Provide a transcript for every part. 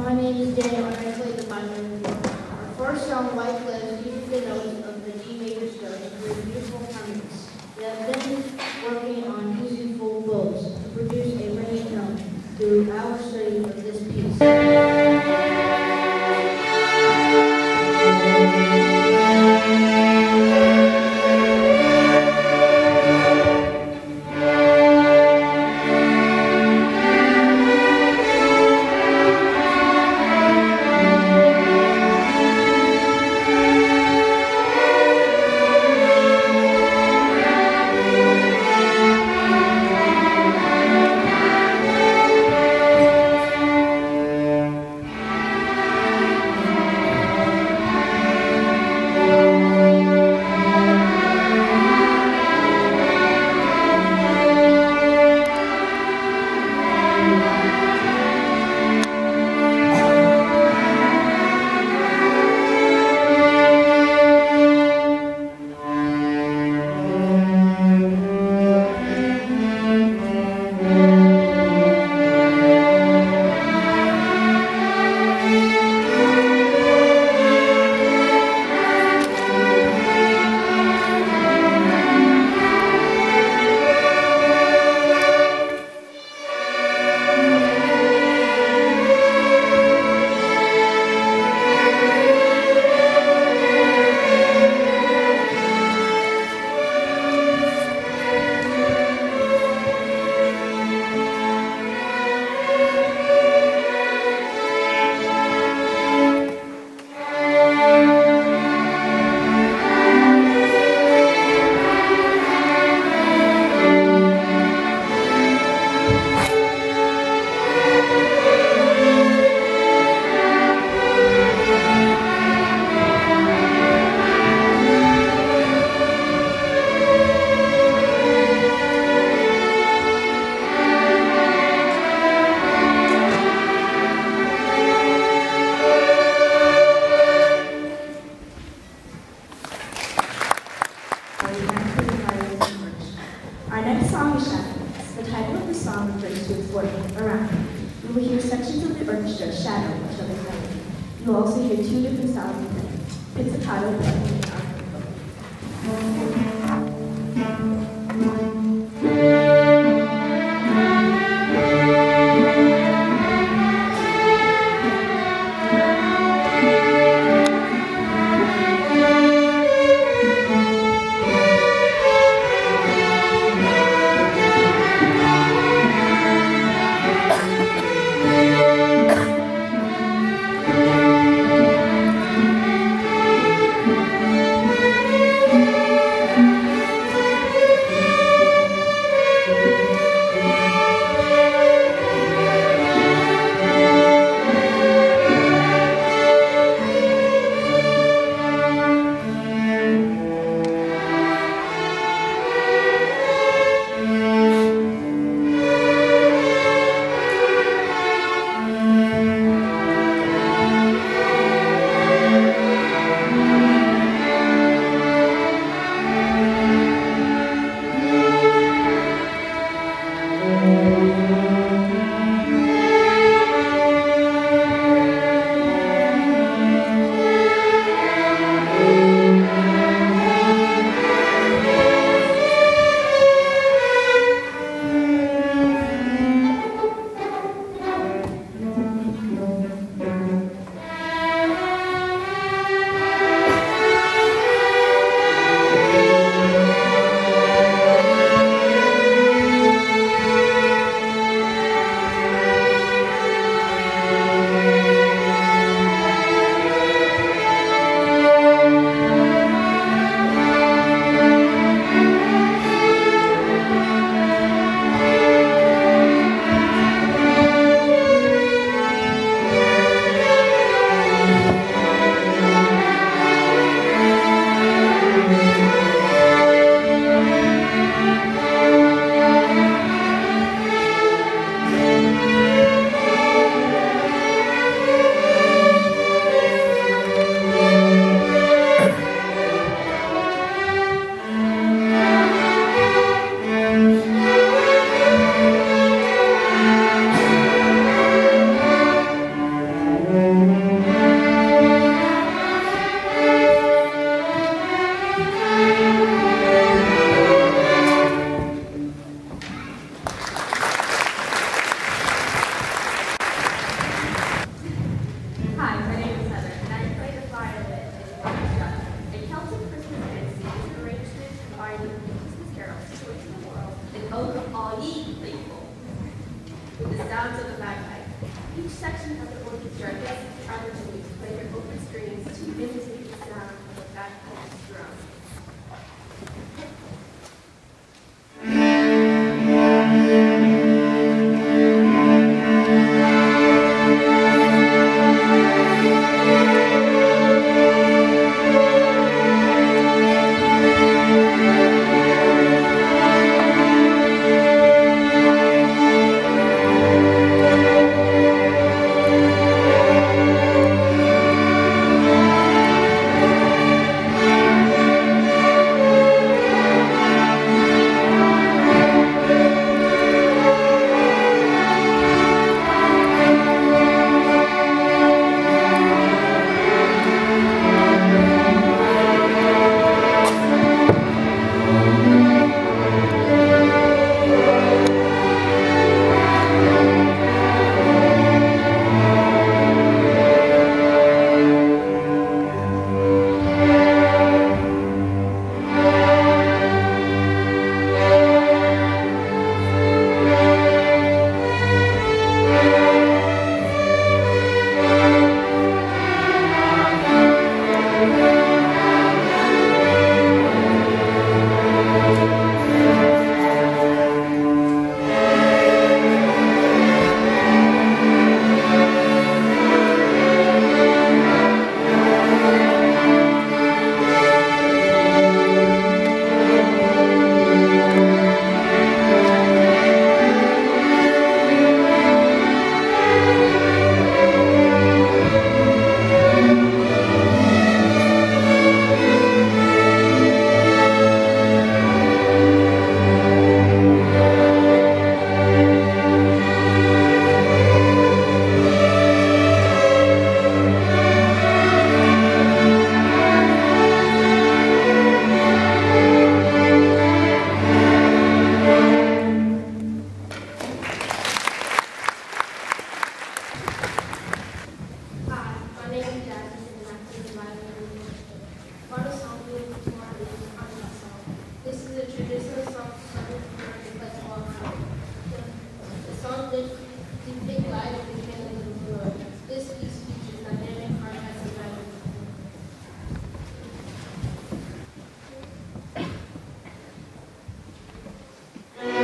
My name is Daniel and I play the violin. Our first song, White Cliffs, uses the notes of the G major scale to create beautiful harmonies. We have been working on using full bows to produce a ringing tone through our study of this piece.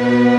Present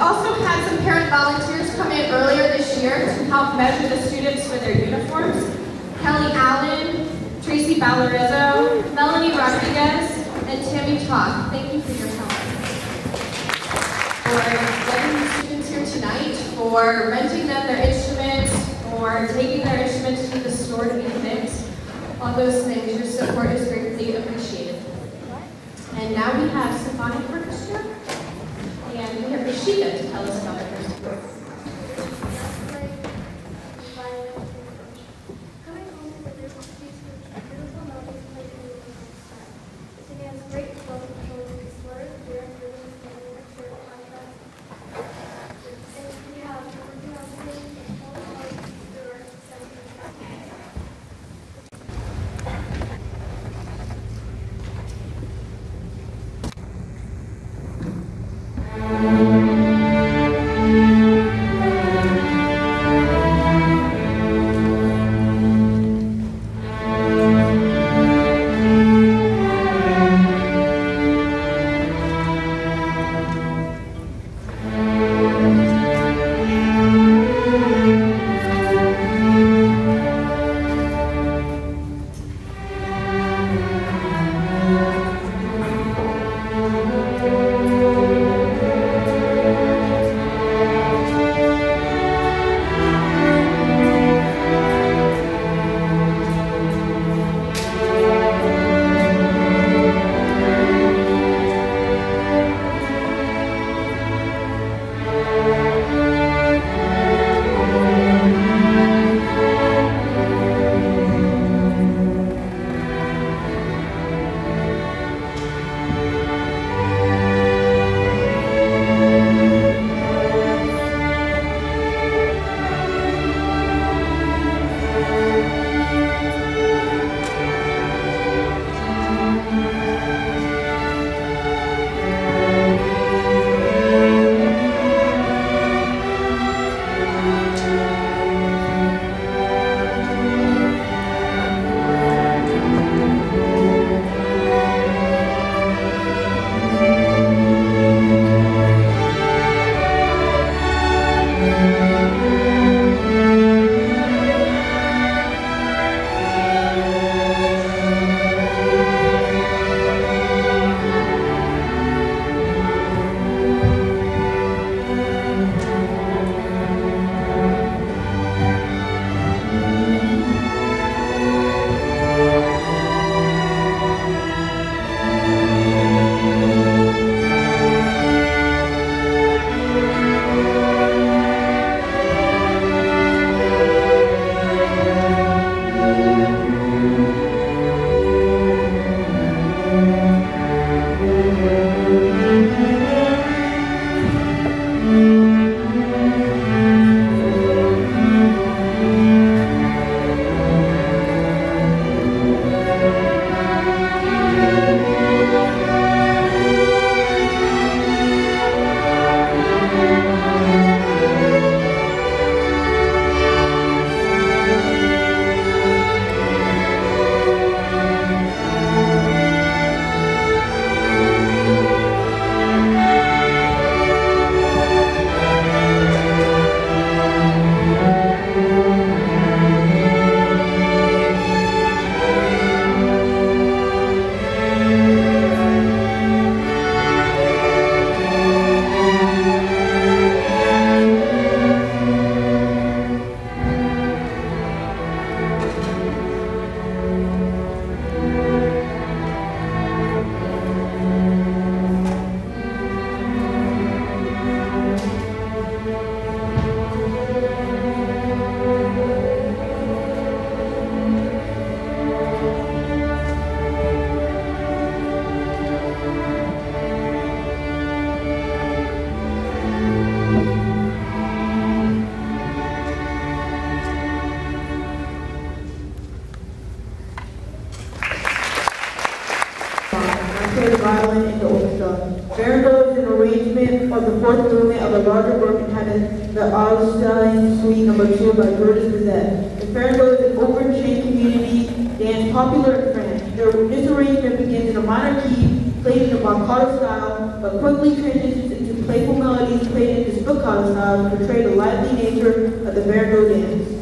also had some parent volunteers come in earlier this year to help measure the students for their uniforms. Kelly Allen, Tracy Valorizzo, Melanie Rodriguez, and Tammy Todd. Thank you for your help for getting the students here tonight, for renting them their instruments, for taking their instruments to the store to be fixed. All those things, your support is greatly appreciated. And now we have Symphonic Orchestra, we have Rashida to tell us about violin in the orchestra. Farandole is an arrangement of the fourth movement of a larger work entitled The Austin Suite Number Two by Curtis Bizet. The Farandole is an overtrained community dance popular in France. This arrangement begins in a minor key, played in a marcato style, but quickly transitions into playful melodies played in the spiccato style to portray the lively nature of the Farandole dance.